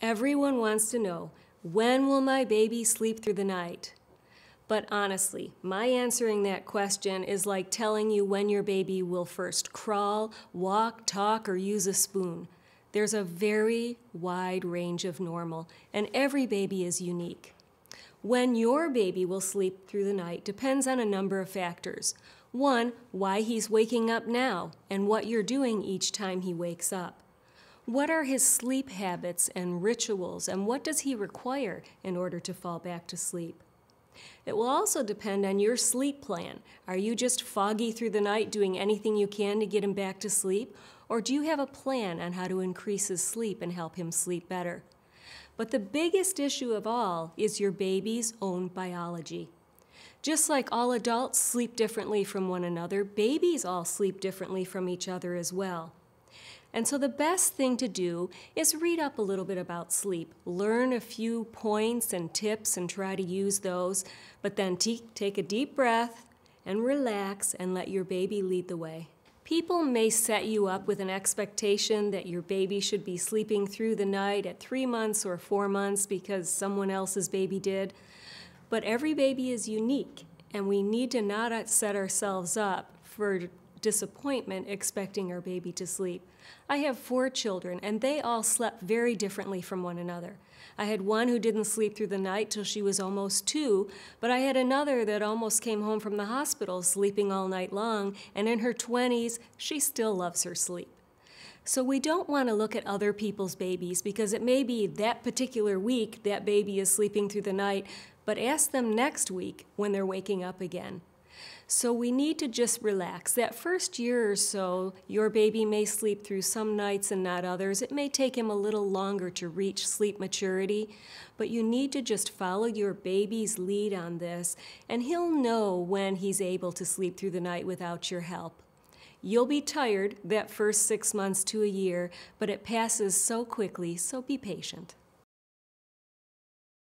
Everyone wants to know when will my baby sleep through the night? But honestly, my answering that question is like telling you when your baby will first crawl, walk, talk, or use a spoon. There's a very wide range of normal, and every baby is unique. When your baby will sleep through the night depends on a number of factors. One, why he's waking up now and what you're doing each time he wakes up. What are his sleep habits and rituals, and what does he require in order to fall back to sleep? It will also depend on your sleep plan. Are you just foggy through the night doing anything you can to get him back to sleep? Or do you have a plan on how to increase his sleep and help him sleep better? But the biggest issue of all is your baby's own biology. Just like all adults sleep differently from one another, babies all sleep differently from each other as well. And so the best thing to do is read up a little bit about sleep, learn a few points and tips and try to use those, but then take a deep breath and relax and let your baby lead the way. People may set you up with an expectation that your baby should be sleeping through the night at three months or four months because someone else's baby did. But every baby is unique, and we need to not set ourselves up for disappointment expecting our baby to sleep. I have four children, and they all slept very differently from one another. I had one who didn't sleep through the night till she was almost two, but I had another that almost came home from the hospital sleeping all night long, and in her 20s, she still loves her sleep. So we don't want to look at other people's babies because it may be that particular week that baby is sleeping through the night, but ask them next week when they're waking up again. So we need to just relax. That first year or so, your baby may sleep through some nights and not others. It may take him a little longer to reach sleep maturity, but you need to just follow your baby's lead on this, and he'll know when he's able to sleep through the night without your help. You'll be tired that first six months to a year, but it passes so quickly, so be patient.